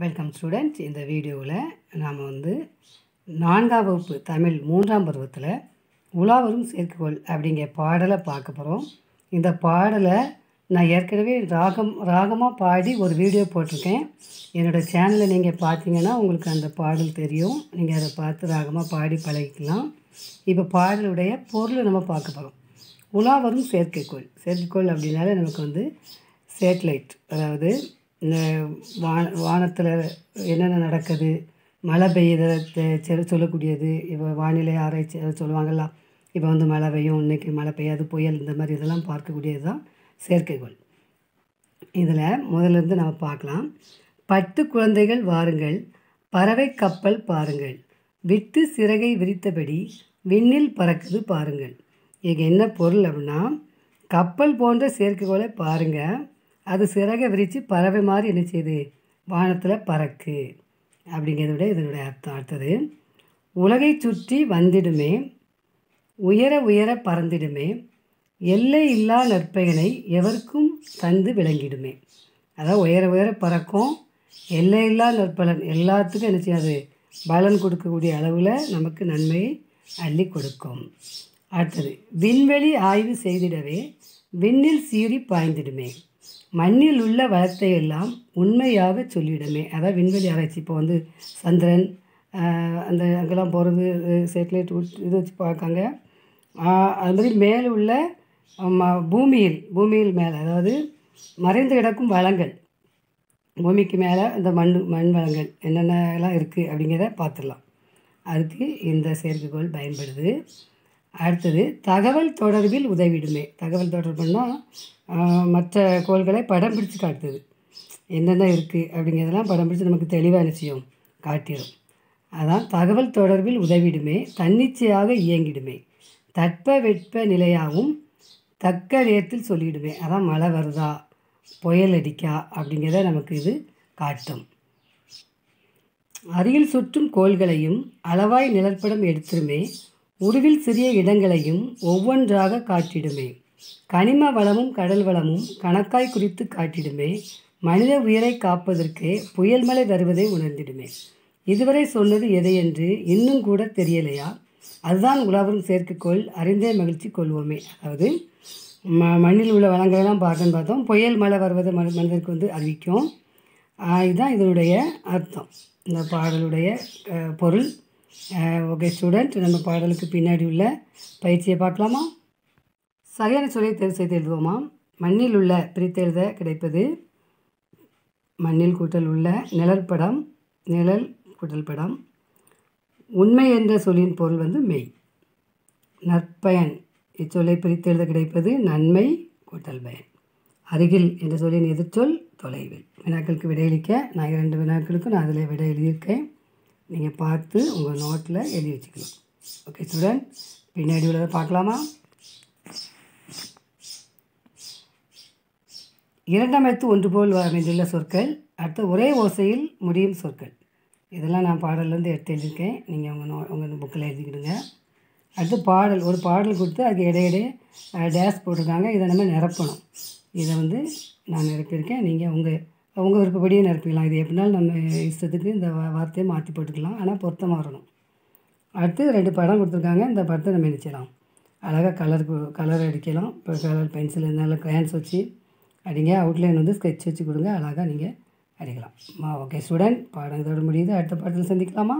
Welcome students இந்த வீடியோவில் நாம் வந்து நான்காம் வகுப்பு தமிழ் மூன்றாம் பருவத்தில் உலாவரும் செயற்கைக்கோள் அப்படிங்கிற பாடலை பார்க்க போகிறோம் இந்த பாடலை நான் ஏற்கனவே ராகம் ராகமாக பாடி ஒரு வீடியோ போட்டிருக்கேன். என்னோடய சேனலை நீங்கள் பார்த்தீங்கன்னா உங்களுக்கு அந்த பாடல் தெரியும். நீங்கள் அதை பார்த்து ராகமாக பாடி பழகிக்கலாம். இப்போ பாடலுடைய பொருளை நம்ம பார்க்க போகிறோம் உலாவரும் செயற்கைக்கோள் செயற்கைக்கோள் அப்படின்னாலே நமக்கு வந்து சேட்டலைட் அதாவது இந்த வா வானத்தில் என்னென்ன நடக்குது மழை பெய்யுறத செ- சொல்லக்கூடியது இப்போ வானிலை ஆராய்ச்சி அதை சொல்லுவாங்கள்ல இப்போ வந்து மழை பெய்யும் இன்னைக்கு மழை பெய்யாது புயல் இந்த மாதிரி இதெல்லாம் பார்க்கக்கூடியது தான் செயற்கைக்கோள். இதில் முதலிருந்து நம்ம பார்க்கலாம். பத்து குழந்தைகள் வாருங்கள் பறவை கப்பல் பாருங்கள் விட்டு சிறகை விரித்தபடி விண்ணில் பறக்குது பாருங்கள். இதுக்கு என்ன பொருள் அப்படின்னா கப்பல் போன்ற செயற்கைக்கோளை பாருங்கள் அது சிறகை விரித்து பறவை மாதிரி என்ன செய்யுது வானத்தில் பறக்கு. அப்படிங்கிறத விட இதனுடைய அர்த்தம் அடுத்தது. உலகை சுற்றி வந்திடுமே உயர உயர பறந்திடுமே எல்லை இல்லா நற்பயனை எவருக்கும் தந்து விளங்கிடுமே. அதாவது உயர உயர பறக்கும் எல்லை இல்லா நற்பலன் எல்லாத்துக்கும் என்ன செய்யாது? பலன் கொடுக்கக்கூடிய அளவில் நமக்கு நன்மையை அள்ளி கொடுக்கும். அடுத்தது விண்வெளி ஆய்வு செய்திடவே விண்ணில் சீறி பாய்ந்திடுமே. மண்ணில் உள்ள வளத்தை எல்லாம் உண்மையாக சொல்லிடுமே. அதாவது விண்வெளி ஆராய்ச்சி. இப்போ வந்து சந்திரன் அந்த அங்கெல்லாம் போகிறது சேட்டலைட் இது வச்சு பார்க்காங்க. அது மாதிரி மேலே உள்ள ம- பூமியில் பூமியில் மேலே அதாவது மறைந்து கிடக்கும் வளங்கள். பூமிக்கு மேலே இந்த மண் மண் வளங்கள் என்னென்னலாம் இருக்குது அப்படிங்கிறத பார்த்துடலாம். அதுக்கு இந்த செயற்கைக்கோள் பயன்படுது. அடுத்தது தகவல் தொடர்பில் உதவிடுமே. தகவல் தொடர்புன்னா மற்ற கோள்களை படம் பிடிச்சு காட்டுது. என்னென்ன இருக்குது அப்படிங்கிறதெல்லாம் படம் பிடிச்சு நமக்கு தெளிவாக என்ன செய்யும் காட்டிடும் அதான் தகவல் தொடர்பில் உதவிடுமே தன்னிச்சையாக இயங்கிடுமே. தட்ப வெட்ப நிலையாகவும் தக்க நேரத்தில் சொல்லிவிடுமே அதான் மழை வருதா புயல் அடிக்கா அப்படிங்கிறத நமக்கு இது காட்டும். அருகில் சுற்றும் கோள்களையும் அளவாய் நிழற்படம் எடுத்துருமே. உருவில் சிறிய இடங்களையும் ஒவ்வொன்றாக காட்டிடுமே. கனிம வளமும் கடல் வளமும் கணக்காய் குறித்து காட்டிடுமே. மனித உயிரை காப்பதற்கே புயல் மழை வருவதை உணர்ந்திடுமே. இதுவரை சொன்னது எதை என்று இன்னும் கூட தெரியலையா? அதுதான் உலாவரும் செயற்கைக்கோள் அறிந்தே மகிழ்ச்சி கொள்வோமே. அதாவது ம மண்ணில் உள்ள வளங்களெல்லாம் பார்க்கன்னு பார்த்தோம். புயல் மழை வருவதை மனி மனிதருக்கு வந்து அறிவிக்கும். இதுதான் இதனுடைய அர்த்தம். இந்த பாடலுடைய பொருள். ஓகே ஸ்டூடெண்ட் நம்ம பாடலுக்கு பின்னாடி உள்ள பயிற்சியை பார்க்கலாமா? சரியான சொல்லை தேர்வு செய்து எழுதுவோமா? மண்ணில் உள்ள பிரித்தெழுத கிடைப்பது மண்ணில் கூட்டல் உள்ள நிழல் படம் நிழல் கூட்டல் படம். உண்மை என்ற சொல்லின் பொருள் வந்து மெய். நற்பயன் இச்சொல்லை பிரித்தெழுத கிடைப்பது நன்மை கூட்டல் பயன். அருகில் என்ற சொல்லின் எதிர்ச்சொல் தொலைவில். வினாக்களுக்கு விடையளிக்க நான் இரண்டு வினாக்களுக்கும் நான் அதில் விடை எழுதியிருக்கேன். நீங்கள் பார்த்து உங்கள் நோட்டில் எழுதி வச்சுக்கலாம் ஓகே ஸ்டூடெண்ட் பின்னாடி உள்ளதை பார்க்கலாமா? இரண்டாம் எழுத்து ஒன்று போல் அமைந்துள்ள சொற்கள் அடுத்த ஒரே ஓசையில் முடியும் சொற்கள். இதெல்லாம் நான் பாடல்லேருந்து எடுத்து எழுதியிருக்கேன். நீங்கள் உங்கள் நோ உங்கள் புக்கில் எழுதிக்கிடுங்க. அடுத்து பாடல் ஒரு பாடல் கொடுத்து அதுக்கு இடையிடையே டேஸ் போட்டிருக்காங்க. இதை நம்ம நிரப்பணும். இதை வந்து நான் நிரப்பியிருக்கேன். நீங்கள் உங்கள் அவங்க விருப்பப்படியே நிரப்பிக்கலாம் இது எப்படினாலும் நம்ம இஷ்டத்துக்கு இந்த வார்த்தையை மாற்றி போட்டுக்கலாம். ஆனால் பொருத்தமாக வரணும். அடுத்து ரெண்டு படம் கொடுத்துருக்காங்க. இந்த படத்தை நம்ம நினச்சிடலாம் அழகாக கலர் கலர் அடிக்கலாம். இப்போ கலர் பென்சில் இருந்தாலும் க்ரையான்ஸ் வச்சு அடிங்க. அவுட்லைன் வந்து ஸ்கெட்ச் வச்சு கொடுங்க. அழகாக நீங்கள் அடிக்கலாம். ஓகே ஸ்டூடெண்ட் பாடம் இதோட முடியுது. அடுத்த பாடத்தில் சந்திக்கலாமா?